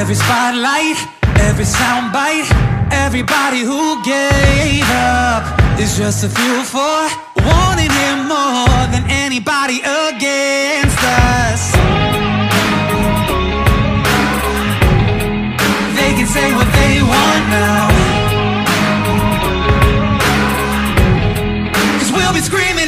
Every spotlight, every soundbite, everybody who gave up is just a fuel for wanting him more than anybody against us. They can say what they want now. Cause we'll be screaming.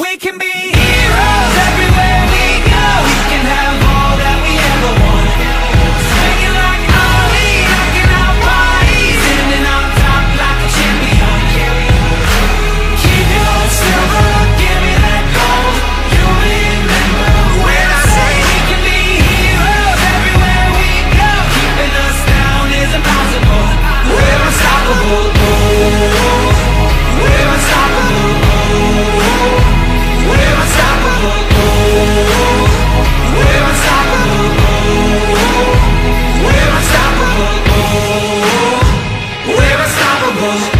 We can be heroes everywhere. Cause